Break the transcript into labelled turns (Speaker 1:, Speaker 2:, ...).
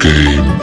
Speaker 1: game.